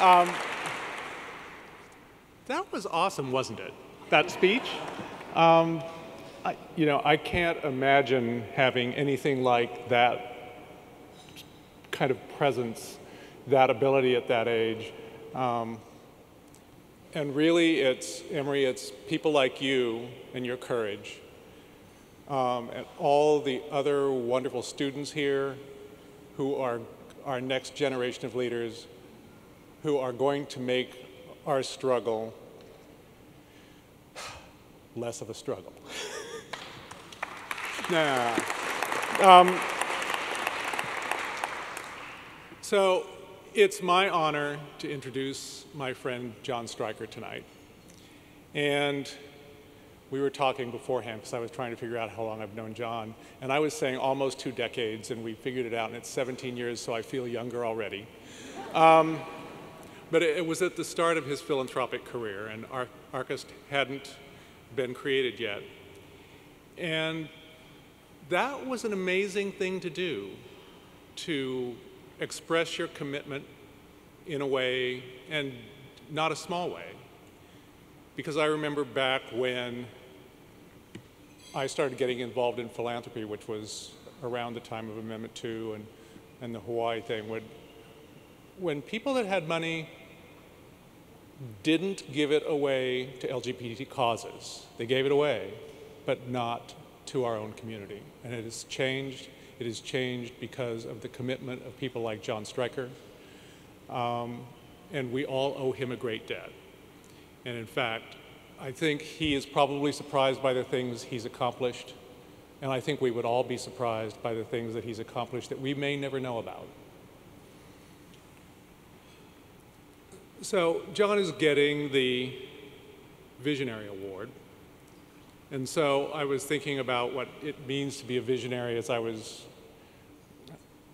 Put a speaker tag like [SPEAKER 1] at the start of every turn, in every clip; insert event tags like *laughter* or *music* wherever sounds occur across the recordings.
[SPEAKER 1] Um, that was awesome, wasn't it? That speech? Um, I, you know, I can't imagine having anything like that kind of presence, that ability at that age. Um, and really, it's, Emory, it's people like you and your courage, um, and all the other wonderful students here who are our next generation of leaders who are going to make our struggle less of a struggle. *laughs* nah. Um, so it's my honor to introduce my friend Jon Stryker tonight. And we were talking beforehand because I was trying to figure out how long I've known Jon. And I was saying almost two decades, and we figured it out, and it's 17 years, so I feel younger already. Um, but it, it, was at the start of his philanthropic career, and Ar Arcus hadn't been created yet. And that was an amazing thing to do, to express your commitment in a way, and not a small way. Because I remember back when I started getting involved in philanthropy, which was around the time of Amendment 2 and, and the Hawaii thing, when, when people that had money didn't give it away to LGBT causes. They gave it away, but not to our own community. And it has changed it has changed because of the commitment of people like Jon Stryker. Um, and we all owe him a great debt. And in fact, I think he is probably surprised by the things he's accomplished. And I think we would all be surprised by the things that he's accomplished that we may never know about. So Jon is getting the Visionary Award. And so I was thinking about what it means to be a visionary as I was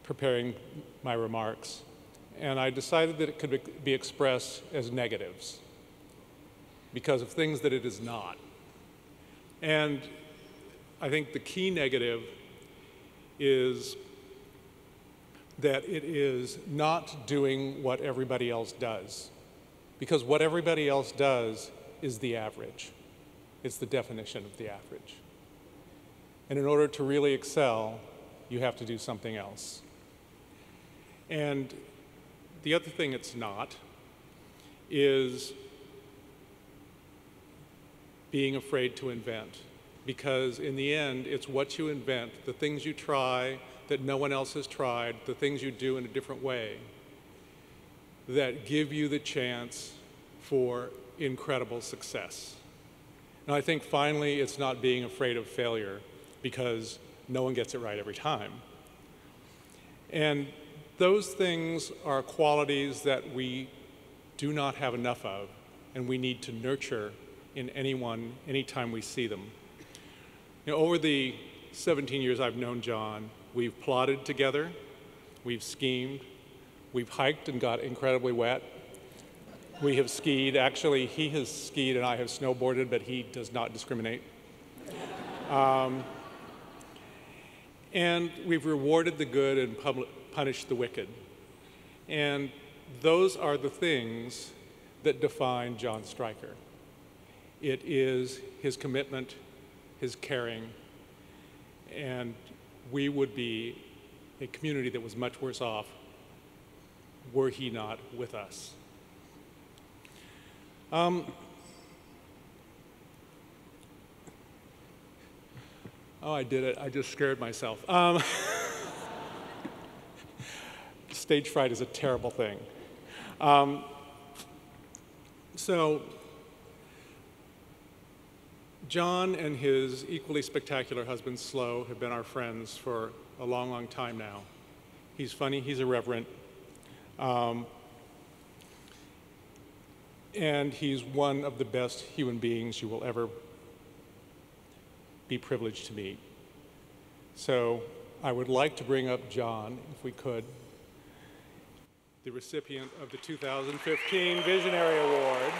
[SPEAKER 1] preparing my remarks. And I decided that it could be expressed as negatives because of things that it is not. And I think the key negative is that it is not doing what everybody else does. Because what everybody else does is the average. It's the definition of the average. And in order to really excel, you have to do something else. And the other thing it's not is being afraid to invent. Because in the end, it's what you invent, the things you try that no one else has tried, the things you do in a different way, that give you the chance for incredible success. And I think finally it's not being afraid of failure because no one gets it right every time. And those things are qualities that we do not have enough of and we need to nurture in anyone anytime we see them. You know, over the 17 years I've known Jon, we've plotted together, we've schemed, we've hiked and got incredibly wet, we have skied. Actually, he has skied and I have snowboarded, but he does not discriminate. Um, and we've rewarded the good and punished the wicked. And those are the things that define Jon Stryker. It is his commitment, his caring, and we would be a community that was much worse off were he not with us. Um, oh, I did it. I just scared myself. Um, *laughs* stage fright is a terrible thing. Um, so, Jon and his equally spectacular husband, Slow, have been our friends for a long, long time now. He's funny, he's irreverent. Um, and he's one of the best human beings you will ever be privileged to meet. So I would like to bring up Jon, if we could, the recipient of the 2015 Visionary Award.